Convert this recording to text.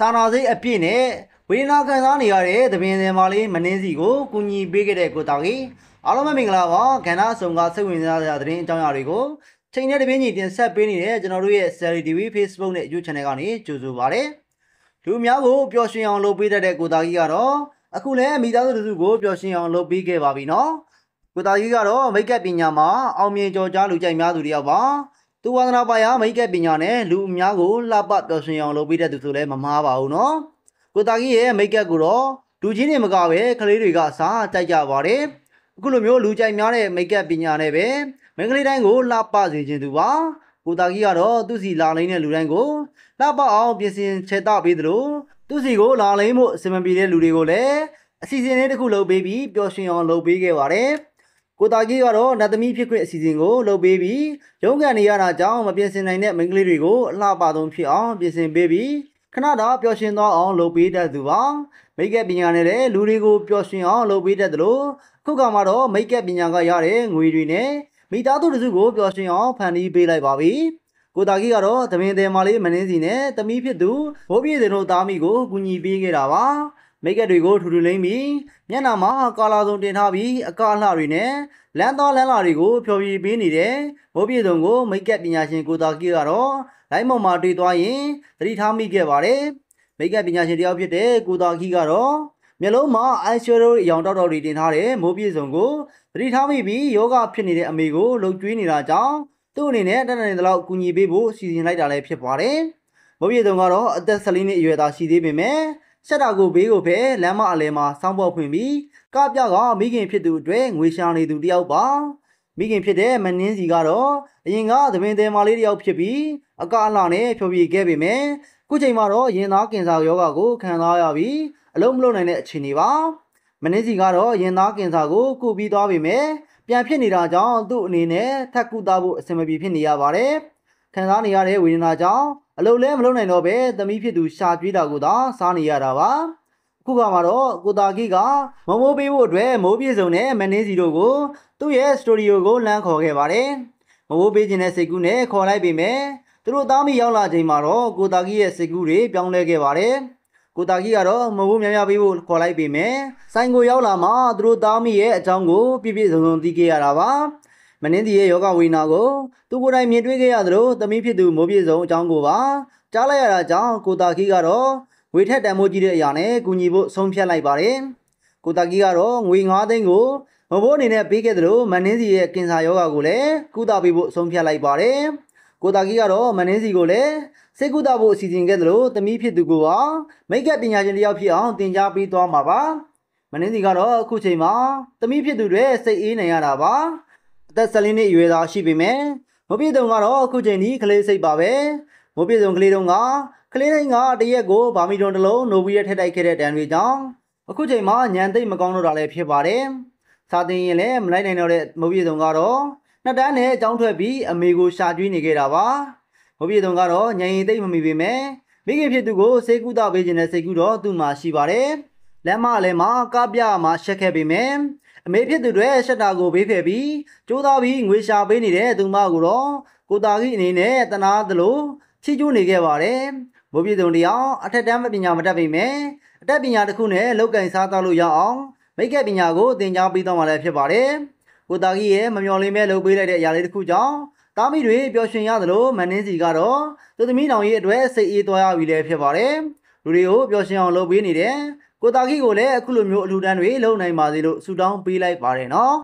စာနာစိတ်အပြည့်နဲ့ဝေဒနာခံစားနေရတဲ့သပင်စင်မလေးမနှင်းစီကိုကူညီပေးခဲ့တဲ့ကိုတောင်ကြီးအားလုံးပဲမင်္ဂလာပါခန္ဓာဆောင်ကစိတ်ဝင်စားစရာသတင်းအကြောင်းအရာတွေကိုချိန်နဲ့တပင်းကြီးတင်ဆက်ပေးနေတဲ့ကျွန်တော်တို့ရဲ့ Sally TV Facebook နဲ့ YouTube Channel ကနေကြိုဆိုပါရစေလူအများကိုပျော်ရွှင်အောင်လုပ်ပေးတတ်တဲ့ကိုတောင်ကြီးကတော့အခုလည်းမိသားစုတစုကိုပျော်ရွှင်အောင်လုပ်ပေးခဲ့ပါပြီနော်ကိုတောင်ကြီးကတော့မိတ်ကပ်ပညာမှာအောင်မြင်ကြော်ကြားလူကြိုက်များသူတယောက်ပါ သူဝါသနာပါရမိတ်ကပ်ပညာနဲ့လူအများကိုလှပပျော်ရွှင်အောင်လုပ်ပေးတတ်သူဆိုလည်းမမှားပါဘူးနော်ကိုတာကြီးရဲ့မိတ်ကပ်ကိုတော့လူချင်းတွေမကပဲကလေးတွေကအစားကြိုက်ကြပါတယ်အခုလိုမျိုးလူကြိုက်များတဲ့မိတ်ကပ်ပညာနဲ့ပဲမိန်းကလေးတိုင်းကိုလှပစေခြင်းသူပါကိုတာကြီးကတော့သူ့စီလာလိမ့်တဲ့လူတိုင်းကိုလှပအောင်ပြင်ဆင်ချက်တပေးသလိုသူ့စီကိုလာလိမ့်မှုအစင်မပြေတဲ့လူတွေကိုလည်းအစီအစဉ်လေးတစ်ခုလုပ်ပေးပြီးပျော်ရွှင်အောင်လုပ်ပေးခဲ့ပါတယ် ကိုတာကြီးကတော့နတ်သမီးဖြစ်ခွင့်အစီအစဉ်ကိုလုပ်ပေးပြီးရုံးကန်နေရတာကြောင့်မပြင်ဆင်နိုင်တဲ့မိန်းကလေးတွေကိုအလှပဆုံးဖြစ်အောင်ပြင်ဆင်ပေးပြီးခဏတော့ပျော်ရွှင်သွားအောင်လုပ်ပေးတတ်သူပါမိတ်ကပ်ပညာနဲ့လည်းလူတွေကိုပျော်ရွှင်အောင်လုပ်ပေးတတ်တယ်လို့ခုကမှတော့မိတ်ကပ်ပညာကရတဲ့ငွေတွေနဲ့မိသားစုတစုကိုပျော်ရွှင်အောင်ဖန်တီးပေးလိုက်ပါပြီကိုတာကြီးကတော့သမင်တယ်မလေးမနှင်းစီနဲ့တမီးဖြစ်သူဘိုးပြည့်စင်တို့သားမိကိုကူညီပေးခဲ့တာပါ မိတ်ကပ်တွေကိုထူထူလိမ့်ပြီးမျက်နှာမှာကာလာစုံတင်ထားပြီးအကားလှတွေနဲ့လမ်းတော်လမ်းလာတွေကိုဖျော်ဖြေပေးနေတဲ့ဘိုးပြည့်စုံကိုမိတ်ကပ်ပညာရှင်ကိုတာကြီးကတော့လိုင်းမော်မှာတွေ့သွားရင်သတိထားမိခဲ့ပါတယ်မိတ်ကပ်ပညာရှင်တယောက်ဖြစ်တဲ့ကိုတာကြီးကတော့မျက်လုံးမှာ eye shadow အရောင်တောက်တောက်တွေတင်ထားတဲ့မိုးပြည့်စုံကိုသတိထားမိပြီးယောဂဖြစ်နေတဲ့အမေကိုလှုပ်ကြွေးနေတာကြောင့်သူ့အနေနဲ့တတ်နိုင်တဲ့လောက်ကူညီပေးဖို့စီစဉ်လိုက်တာလည်းဖြစ်ပါတယ်မိုးပြည့်စုံကတော့အသက်14နှစ်အရွယ်သားရှိသေးပေမဲ့ ဆက်တာကိုဘေးကိုဖဲလမ်းမအလဲမှာစောင်းပေါ်ဖွင့်ပြီးကပြကမိခင်ဖြစ်သူအတွက်ငွေရှာနေသူတယောက်ပါမိခင်ဖြစ်တဲ့မနှင်းစီကတော့အရင်ကသမင်သည်မလေးတယောက်ဖြစ်ပြီးအကအလှနဲ့ဖြောပြခဲ့ပေမဲ့ခုချိန်မှာတော့ရင်သားကင်ဆာယောဂါကိုခံစားရပြီးအလုံးမလုံးနိုင်တဲ့အခြေအနေပါမနှင်းစီကတော့ရင်သားကင်ဆာကိုကုပြီးသွားပေမဲ့ပြန်ဖြစ်နေတာကြောင့်သူ့အနေနဲ့ထပ်ကူသားဖို့အဆင်မပြေဖြစ်နေရပါတယ်ခံစားနေရတဲ့ဝေဒနာကြောင့် အလုံးလဲမလုံးနိုင်တော့ပဲသမီးဖြစ်သူရှာကျွေးတာကိုသာစားနေရတာပါခုကမှာတော့ကိုတာကြီးကမမိုးပေးဖို့အတွက်မိုးပြေစုံနဲ့မနှင်းစီတို့ကိုသူ့ရဲ့စတူဒီယိုကိုလမ်းခေါ်ခဲ့ပါတယ်မမိုးပေးခြင်းတဲ့စိတ်ကူးနဲ့ခေါ်လိုက်ပေမဲ့သူတို့သားမိရောက်လာချိန်မှာတော့ကိုတာကြီးရဲ့စိတ်ကူးတွေပြောင်းလဲခဲ့ပါတယ်ကိုတာကြီးကတော့မမိုးများများပေးဖို့ခေါ်လိုက်ပေမဲ့ဆိုင်ကိုရောက်လာမှသူတို့သားမိရဲ့အကြောင်းကိုပြပြစုံစုံသိခဲ့ရတာပါ မနှင်းတီရဲ့ယောဂဝိနာကိုသူကိုယ်တိုင်မြင်တွေ့ခဲ့ရသလိုသမီးဖြစ်သူမိုးပြေဆုံးအကြောင်းကိုပါကြားလိုက်ရတာကြောင့်ကိုတာကြီးကတော့ငွေထက်တန်မိုးကြီးတဲ့အရာနဲ့ကူညီဖို့ဆုံးဖြတ်လိုက်ပါတယ်ကိုတာကြီးကတော့ငွေ9သိန်းကိုမဘိုးအနေနဲ့ပေးခဲ့သလိုမနှင်းစီရဲ့ကင်ဆာယောဂါကိုလည်းကုသပေးဖို့ဆုံးဖြတ်လိုက်ပါတယ်ကိုတာကြီးကတော့မနှင်းစီကိုလည်းစိတ်ကုသဖို့အစီအစဉ်ခဲ့သလိုသမီးဖြစ်သူကိုပါမိတ်ကပ်ပညာရှင်တယောက်ဖြစ်အောင်တင် जा ပေးသွားမှာပါမနှင်းစီကတော့အခုချိန်မှာသမီးဖြစ်သူတွေစိတ်အေးနေရတာပါအ သက်14နှစ်အရွယ်သားရှိပေမဲ့မပြည့်တုံကတော့အခုချိန်ဒီကလေးစိတ်ပါပဲမပြည့်စုံကလေးတုံးကကလေးတိုင်းကတရက်ကိုဗာမီဒွန်တစ်လုံးနိုဘီရဲ့ထက်တိုက်ခဲ့တဲ့တန်တွေကြောင့်အခုချိန်မှာညံသိမ့်မကောင်းတော့တာလည်းဖြစ်ပါတယ်စာတင်ရင်လည်းမလိုက်နိုင်တော့တဲ့မပြည့်စုံကတော့နှစ်တန်းနဲ့အကြောင်းထွက်ပြီးအမေကိုရှာကျွေးနေခဲ့တာပါမပြည့်စုံကတော့ညံရင်သိမ့်မမီပေမဲ့မိခင်ဖြစ်သူကိုစေကူတာပေးခြင်းနဲ့စိတ်ကူတော့သူ့မှာရှိပါတယ်လမ်းမလည်းမှာကားပြမှာရှက်ခဲ့ပေမဲ့ အမေဖြစ်သူတွေရှက်တာကိုဘေးဖယ်ပြီးကြိုးသားပြီးငွေရှာပေးနေတဲ့သူမကိုတော့ကိုတာကြီးအနေနဲ့တနာသလိုချီးကျူးနေခဲ့ပါတယ်။မိုးပြေတုံတယောက်အထက်တန်းပညာမတတ်ပေမဲ့အတတ်ပညာတစ်ခုနဲ့လောက်ကင်စားသားလို့ရအောင်မိတ်ကပ်ပညာကိုသင်ကြားပေးတော့မှလည်းဖြစ်ပါတယ်။ကိုတာကြီးရဲ့မမျော်လင့်မဲ့လုပ်ပေးလိုက်တဲ့အရာလေးတစ်ခုကြောင့်တားမိတွေပျော်ရွှင်ရသလိုမနှင်းစီကတော့သူသမီးနောင်ရဲ့အတွက်စိတ်အေးသွားရပြီလည်းဖြစ်ပါတယ်။လူတွေကိုပျော်ရွှင်အောင်လုပ်ပေးနေတယ်။ ကိုတာကြီးကိုလည်းအခုလိုမျိုးအလူတန်းတွေလုပ်နိုင်ပါစေလို့ဆုတောင်းပေးလိုက်ပါတယ်နော်